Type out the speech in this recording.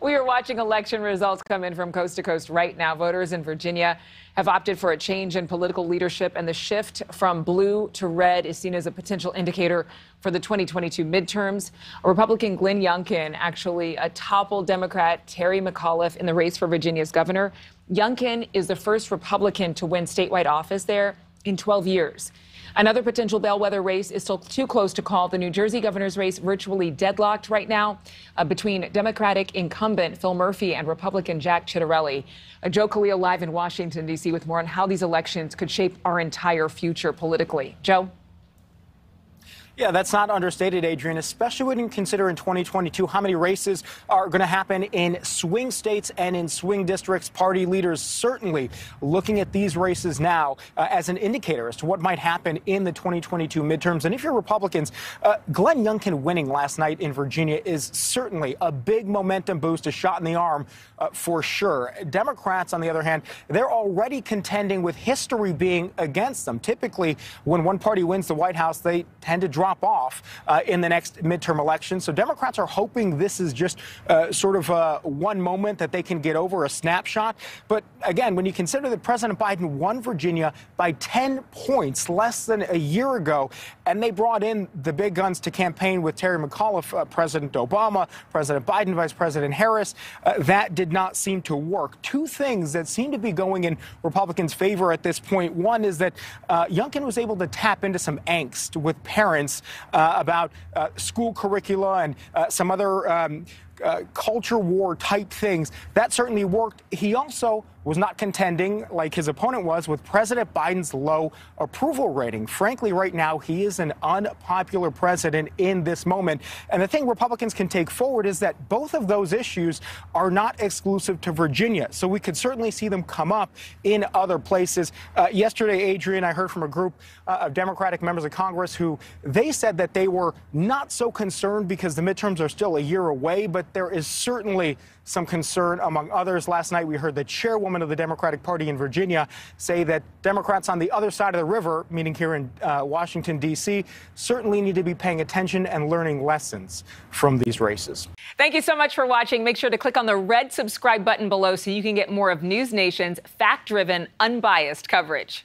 We are watching election results come in from coast to coast right now. Voters in Virginia have opted for a change in political leadership, and the shift from blue to red is seen as a potential indicator for the 2022 midterms. A Republican Glenn Youngkin actually uh, toppled Democrat Terry McAuliffe in the race for Virginia's governor. Youngkin is the first Republican to win statewide office there in 12 years. Another potential bellwether race is still too close to call. The New Jersey governor's race virtually deadlocked right now uh, between Democratic incumbent Phil Murphy and Republican Jack Ciattarelli. Uh, Joe Khalil live in Washington, D.C. with more on how these elections could shape our entire future politically. Joe? Yeah, that's not understated, Adrian, especially when you consider in 2022 how many races are going to happen in swing states and in swing districts. Party leaders certainly looking at these races now uh, as an indicator as to what might happen in the 2022 midterms. And if you're Republicans, uh, Glenn Youngkin winning last night in Virginia is certainly a big momentum boost, a shot in the arm uh, for sure. Democrats, on the other hand, they're already contending with history being against them. Typically, when one party wins the White House, they tend to drop off uh, in the next midterm election. So Democrats are hoping this is just uh, sort of uh, one moment that they can get over, a snapshot. But again, when you consider that President Biden won Virginia by 10 points less than a year ago, and they brought in the big guns to campaign with Terry McAuliffe, uh, President Obama, President Biden, Vice President Harris, uh, that did not seem to work. Two things that seem to be going in Republicans' favor at this point. One is that uh, Youngkin was able to tap into some angst with parents uh, about uh, school curricula and uh, some other um, uh, culture war type things. That certainly worked. He also was not contending like his opponent was with President Biden's low approval rating. Frankly, right now, he is an unpopular president in this moment. And the thing Republicans can take forward is that both of those issues are not exclusive to Virginia. So we could certainly see them come up in other places. Uh, yesterday, Adrian, I heard from a group uh, of Democratic members of Congress who they said that they were not so concerned because the midterms are still a year away, but there is certainly some concern among others. Last night, we heard the chairwoman of the Democratic Party in Virginia say that Democrats on the other side of the river, meaning here in uh, Washington, D.C., certainly need to be paying attention and learning lessons from these races. Thank you so much for watching. Make sure to click on the red subscribe button below so you can get more of News Nation's fact driven, unbiased coverage.